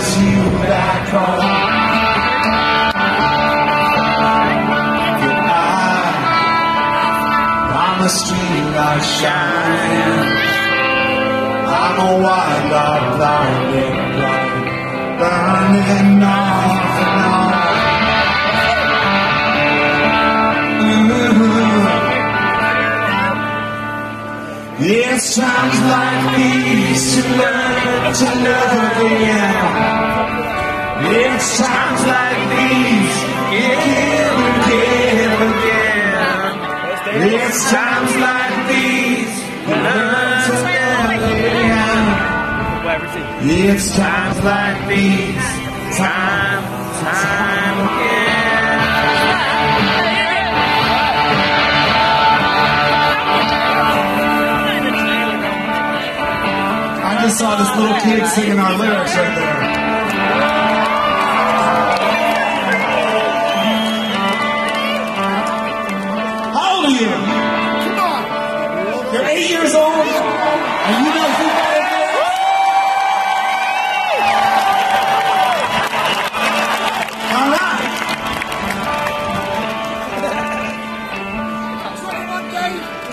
follows you back home. I'm a street light shining. I'm a light blinding burning off and on. It's times like these to learn again. It's times like these, and give again. It's times like these, again. It's times like these, time, time again. Just saw this little kid singing our lyrics right there. How old are you? Come on. You're eight years old, and you know who that is? All right.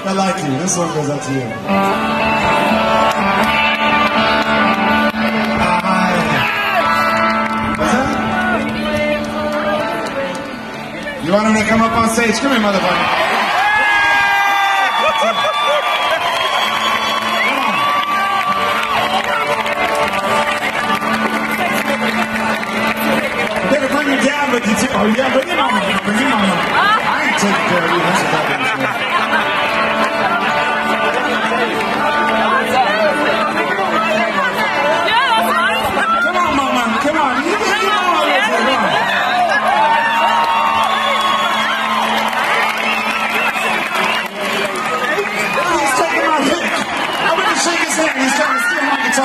I like you. This one goes out to you. Up? Come here, motherfucker.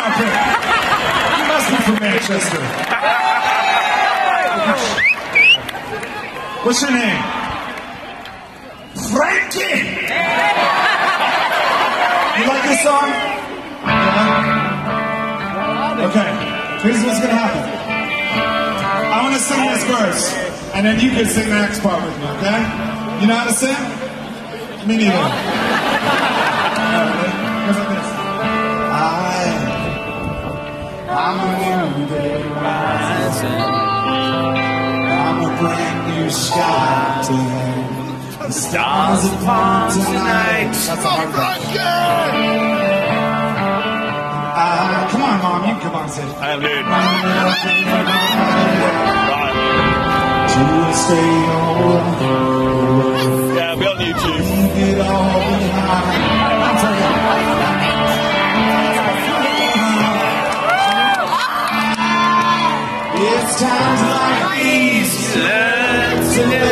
Pick. He must be from Manchester. What's your name? Frankie. You like this song? Yeah? Okay. Here's what's gonna happen. I want to sing this verse, and then you can sing the next part with me. Okay? You know how to sing? Me neither. Goes this. I'm a new day rising. I'm a brand new sky today. The stars born tonight. That's a hard part. Uh, come on, mom. You can come on, it. I dude. To stay on times like these, learn to live.